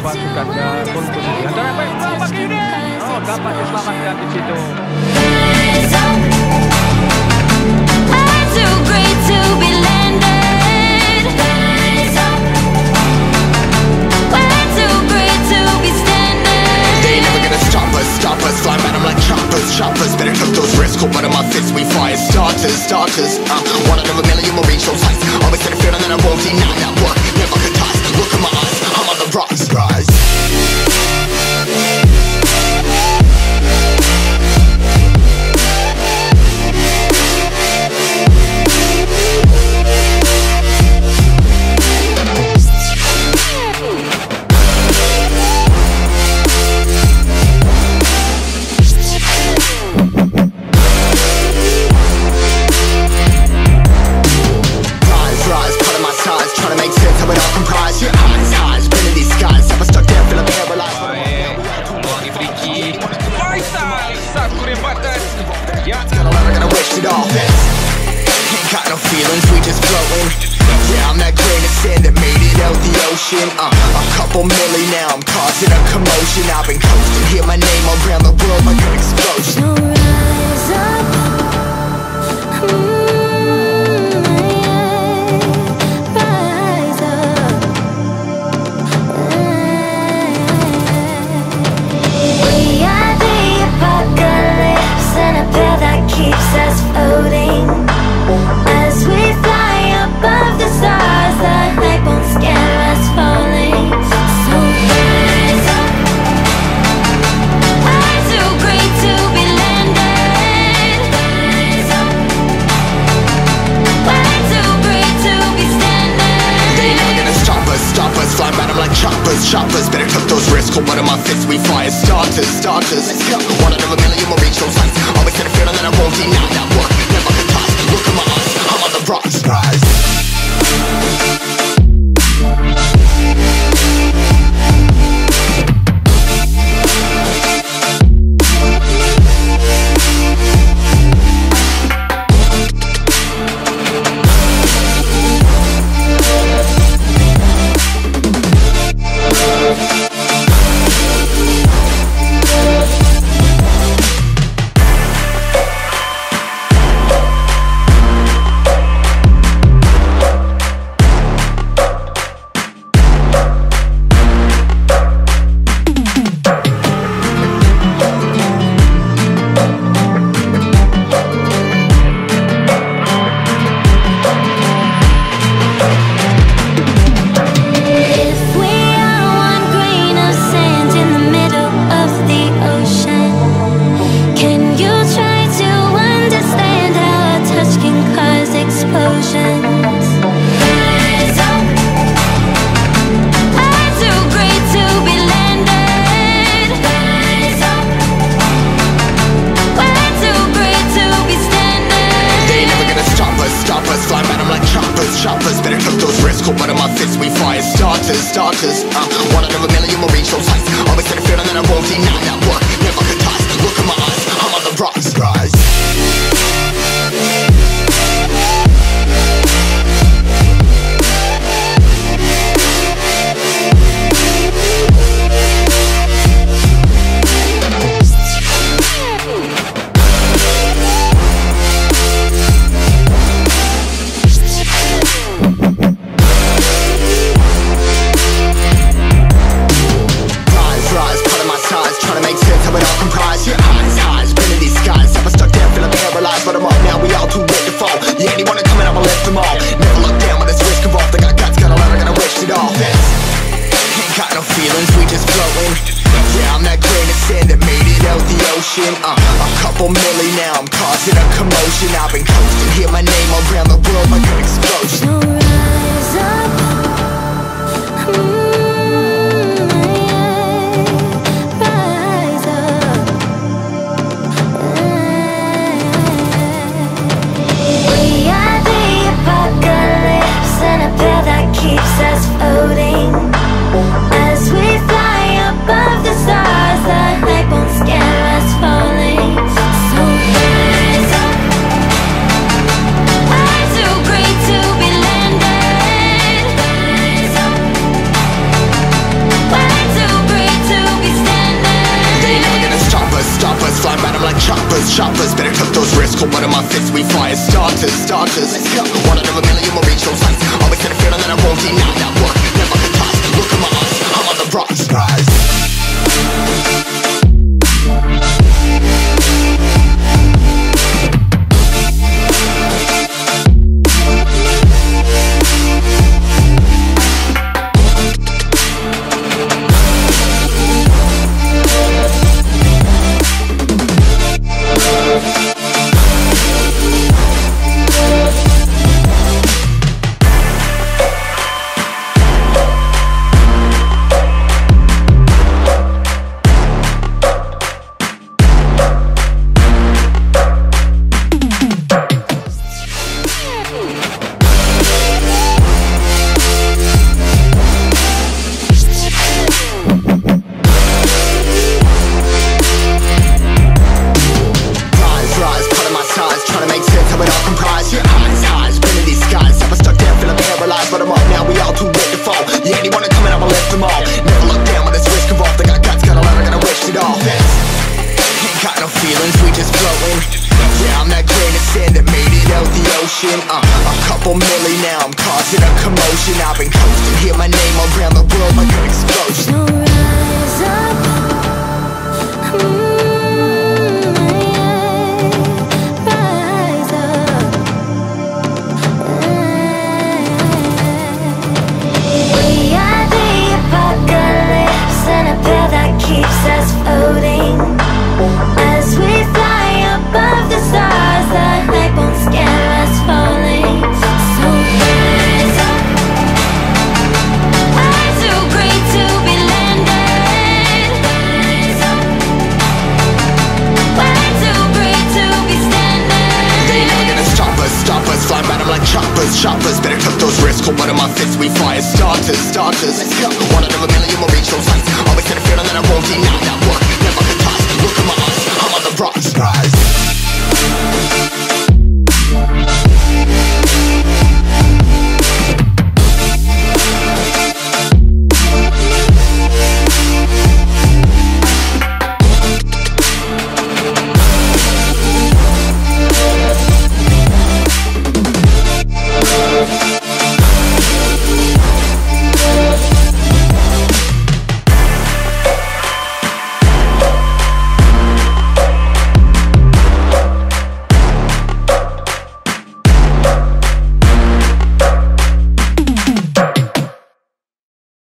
dapat ganda gol posisi. Ada apa yang mau pakai? Oh, dapat diselamatkan di situ. Choppers, better cut those risks, hope out of my fists We fire starters, starters, uh, one out of a million will reach those heights Always had a feeling that I won't deny that work the uh, A couple milli now, I'm causing a commotion. I've been coasting, hear my name around the world like an explosion choppers Better took those risks, cold blood in my fists We fire starters, starters. Let's go, one out of a million will reach those heights. Always had a feeling that I won't deny that work. Never could toss, look in my eyes. I'm on the rocks, rise choppers Better took those risks, cold in my fists We fire starters, starters. Uh, One out of a million will reach those heights Always had a feeling that I won't deny. That work Never could toss, look in my eyes I'm on the rocks, ocean uh, A couple milli now, I'm causing a commotion I've been coasting, hear my name around the world like an explosion So rise up. Starters, starters. Let's go. One out of a million will reach those heights. Always had a feeling that I won't deny that work. Never toss. Look at my eyes, I'm on the rocks. Rise. Commotion. I've been coasting, hear my name around the world like an explosion. Like choppers, choppers. Better cut those risks, hold one of my fists We fire starters, starters. Let's go, one out of a million will reach those heights Always had a feeling that I won't deny that work. Never can toss, look at my eyes. I'm on the rocks, rise